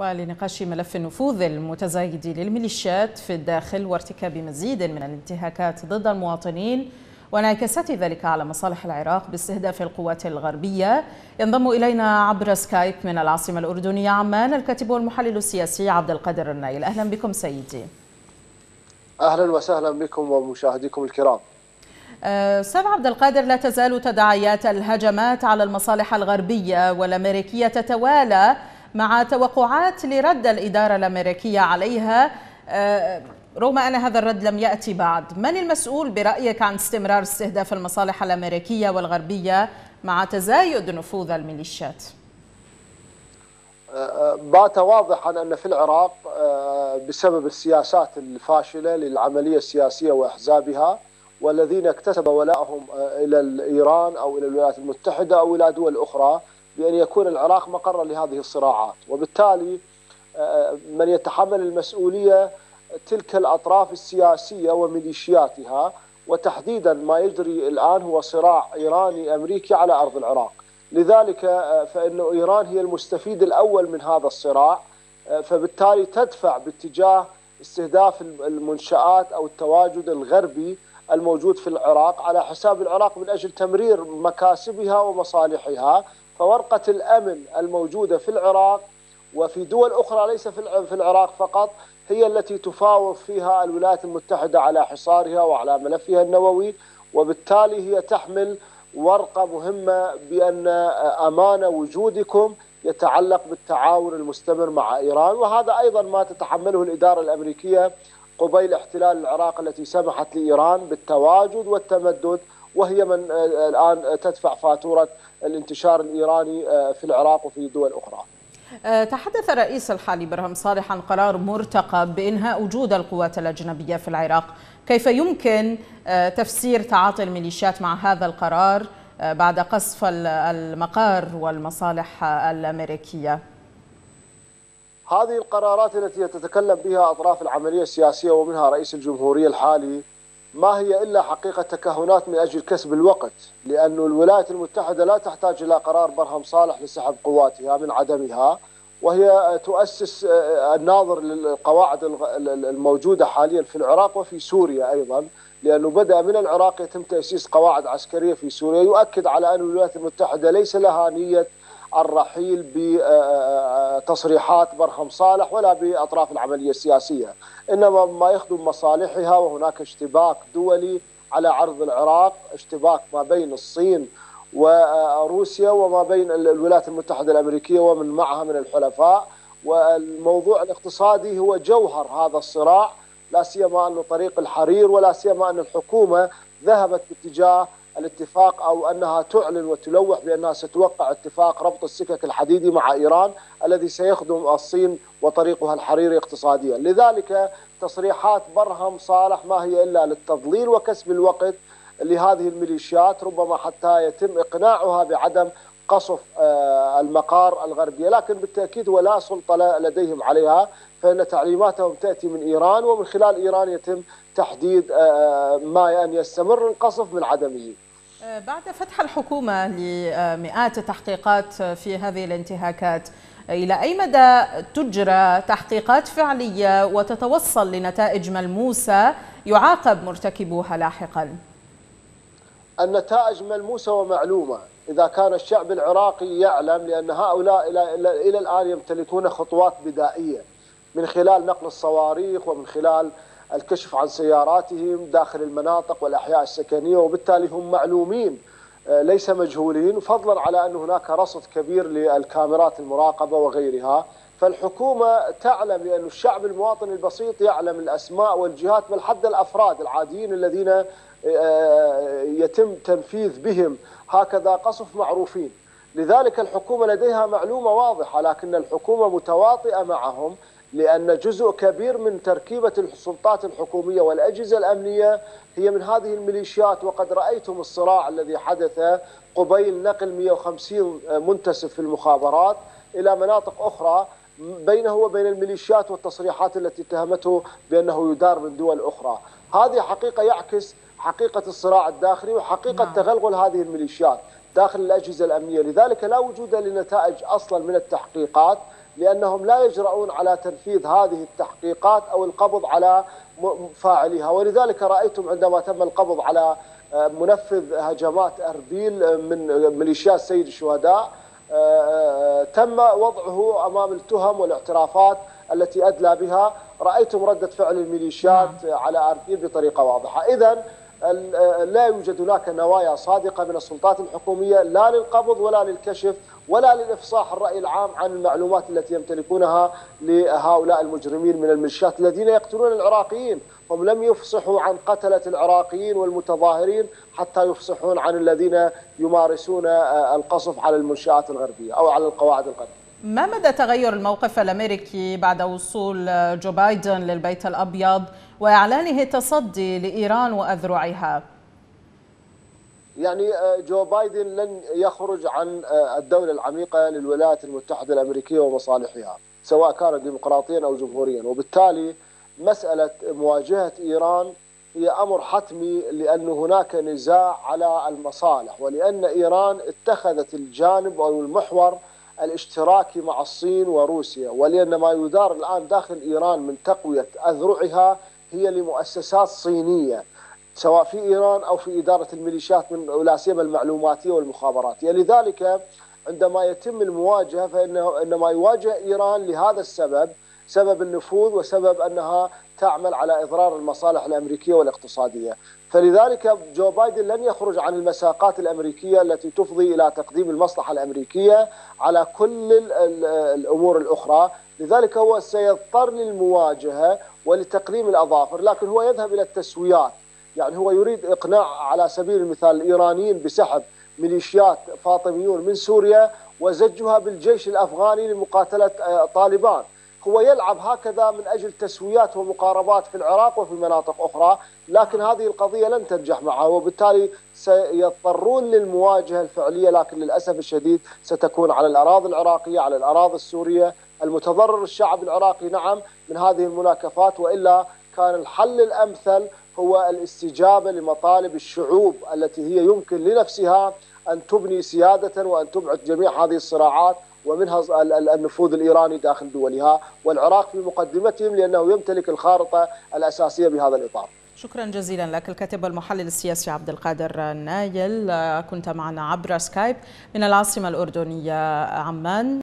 ولنقاش ملف النفوذ المتزايد للميليشيات في الداخل وارتكاب مزيد من الانتهاكات ضد المواطنين وانعكاسات ذلك على مصالح العراق باستهداف القوات الغربية. ينضم إلينا عبر سكايب من العاصمة الأردنية عمان الكاتب والمحلل السياسي عبد القادر النايل. أهلا بكم سيدي. أهلا وسهلا بكم ومشاهديكم الكرام. أستاذ عبد القادر لا تزال تداعيات الهجمات على المصالح الغربية والأمريكية تتوالى مع توقعات لرد الإدارة الأمريكية عليها رغم أن هذا الرد لم يأتي بعد من المسؤول برأيك عن استمرار استهداف المصالح الأمريكية والغربية مع تزايد نفوذ الميليشيات؟ بات واضحا أن في العراق بسبب السياسات الفاشلة للعملية السياسية وأحزابها والذين اكتسب ولاءهم إلى إيران أو إلى الولايات المتحدة أو إلى دول أخرى بأن يكون العراق مقرا لهذه الصراعات. وبالتالي من يتحمل المسؤولية تلك الأطراف السياسية وميليشياتها وتحديدا ما يجري الآن هو صراع إيراني أمريكي على أرض العراق. لذلك فإن إيران هي المستفيد الأول من هذا الصراع فبالتالي تدفع باتجاه استهداف المنشآت أو التواجد الغربي الموجود في العراق على حساب العراق من أجل تمرير مكاسبها ومصالحها فورقة الأمن الموجودة في العراق وفي دول أخرى ليس في العراق فقط هي التي تفاوض فيها الولايات المتحدة على حصارها وعلى ملفها النووي وبالتالي هي تحمل ورقة مهمة بأن أمان وجودكم يتعلق بالتعاون المستمر مع إيران. وهذا أيضا ما تتحمله الإدارة الأمريكية قبيل احتلال العراق التي سمحت لإيران بالتواجد والتمدد وهي من الآن تدفع فاتورة الانتشار الإيراني في العراق وفي دول أخرى. تحدث الرئيس الحالي برهم صالح عن قرار مرتقب بإنهاء وجود القوات الأجنبية في العراق. كيف يمكن تفسير تعاطي الميليشيات مع هذا القرار بعد قصف المقار والمصالح الأمريكية؟ هذه القرارات التي تتكلم بها أطراف العملية السياسية ومنها رئيس الجمهورية الحالي ما هي إلا حقيقة تكهنات من أجل كسب الوقت لأن الولايات المتحدة لا تحتاج إلى قرار برهم صالح لسحب قواتها من عدمها وهي تؤسس الناظر للقواعد الموجودة حاليا في العراق وفي سوريا أيضا لأنه بدأ من العراق يتم تأسيس قواعد عسكرية في سوريا يؤكد على أن الولايات المتحدة ليس لها نية الرحيل بتصريحات برهم صالح ولا بأطراف العملية السياسية، إنما ما يخدم مصالحها وهناك اشتباك دولي على عرض العراق، اشتباك ما بين الصين وروسيا وما بين الولايات المتحدة الأمريكية ومن معها من الحلفاء، والموضوع الاقتصادي هو جوهر هذا الصراع، لا سيما انه طريق الحرير ولا سيما أن الحكومة ذهبت باتجاه الاتفاق أو أنها تعلن وتلوح بأنها ستوقع اتفاق ربط السكك الحديدي مع إيران الذي سيخدم الصين وطريقها الحريري اقتصاديا، لذلك تصريحات برهم صالح ما هي إلا للتضليل وكسب الوقت لهذه الميليشيات ربما حتى يتم إقناعها بعدم قصف المقار الغربية، لكن بالتأكيد ولا سلطة لديهم عليها فإن تعليماتهم تأتي من إيران ومن خلال إيران يتم تحديد ما أن يستمر القصف من عدمه. بعد فتح الحكومة لمئات التحقيقات في هذه الانتهاكات إلى أي مدى تجرى تحقيقات فعلية وتتوصل لنتائج ملموسة يعاقب مرتكبوها لاحقا؟ النتائج ملموسة ومعلومة، إذا كان الشعب العراقي يعلم لأن هؤلاء إلى الآن يمتلكون خطوات بدائية من خلال نقل الصواريخ ومن خلال الكشف عن سياراتهم داخل المناطق والأحياء السكنية وبالتالي هم معلومين ليس مجهولين فضلا على أن هناك رصد كبير للكاميرات المراقبة وغيرها. فالحكومة تعلم لأن الشعب المواطن البسيط يعلم الأسماء والجهات بل حتى الأفراد العاديين الذين يتم تنفيذ بهم هكذا قصف معروفين. لذلك الحكومة لديها معلومة واضحة لكن الحكومة متواطئة معهم لأن جزء كبير من تركيبة السلطات الحكومية والأجهزة الأمنية هي من هذه الميليشيات. وقد رأيتم الصراع الذي حدث قبيل نقل 150 منتسب في المخابرات إلى مناطق أخرى بينه وبين الميليشيات والتصريحات التي اتهمته بأنه يدار من دول أخرى. هذه حقيقة يعكس حقيقة الصراع الداخلي وحقيقة نعم. تغلغل هذه الميليشيات داخل الأجهزة الأمنية. لذلك لا وجود لنتائج أصلا من التحقيقات لأنهم لا يجرؤون على تنفيذ هذه التحقيقات أو القبض على فاعليها ولذلك رأيتم عندما تم القبض على منفذ هجمات أربيل من ميليشيات سيد الشهداء تم وضعه أمام التهم والاعترافات التي أدلى بها. رأيتم ردة فعل الميليشيات على أربيل بطريقة واضحة. اذا لا يوجد هناك نوايا صادقة من السلطات الحكومية لا للقبض ولا للكشف ولا للإفصاح الرأي العام عن المعلومات التي يمتلكونها لهؤلاء المجرمين من الميليشيات الذين يقتلون العراقيين. هم لم يفصحوا عن قتلة العراقيين والمتظاهرين حتى يفصحون عن الذين يمارسون القصف على المنشآت الغربية أو على القواعد الغربية. ما مدى تغير الموقف الأمريكي بعد وصول جو بايدن للبيت الأبيض وإعلانه التصدي لإيران وأذرعها؟ يعني جو بايدن لن يخرج عن الدولة العميقة للولايات المتحدة الأمريكية ومصالحها سواء كان ديمقراطيا أو جمهوريا وبالتالي مسألة مواجهة إيران هي أمر حتمي لأن هناك نزاع على المصالح ولأن إيران اتخذت الجانب أو المحور الاشتراكي مع الصين وروسيا ولأن ما يدار الآن داخل إيران من تقوية أذرعها هي لمؤسسات صينية سواء في إيران أو في إدارة الميليشيات من لا سيما المعلوماتية والمخابراتية، لذلك عندما يتم المواجهة فانه إنما يواجه إيران لهذا السبب سبب النفوذ وسبب أنها تعمل على إضرار المصالح الأمريكية والاقتصادية، فلذلك جو بايدن لن يخرج عن المساقات الأمريكية التي تفضي إلى تقديم المصلحة الأمريكية على كل الأمور الأخرى، لذلك هو سيضطر للمواجهة ولتقليم الأظافر، لكن هو يذهب إلى التسويات، يعني هو يريد إقناع على سبيل المثال الإيرانيين بسحب ميليشيات فاطميون من سوريا وزجها بالجيش الأفغاني لمقاتلة طالبان. هو يلعب هكذا من أجل تسويات ومقاربات في العراق وفي مناطق أخرى، لكن هذه القضية لن تنجح معه وبالتالي سيضطرون للمواجهة الفعلية لكن للأسف الشديد ستكون على الأراضي العراقية، على الأراضي السورية، المتضرر الشعب العراقي نعم من هذه المناكفات وإلا كان الحل الأمثل هو الاستجابة لمطالب الشعوب التي هي يمكن لنفسها أن تبني سيادة وأن تبعد جميع هذه الصراعات. ومنها النفوذ الإيراني داخل دولها والعراق في مقدمتهم لأنه يمتلك الخارطة الأساسية بهذا الإطار. شكرا جزيلا لك الكاتب والمحلل السياسي عبد القادر نايل كنت معنا عبر سكايب من العاصمة الأردنية عمان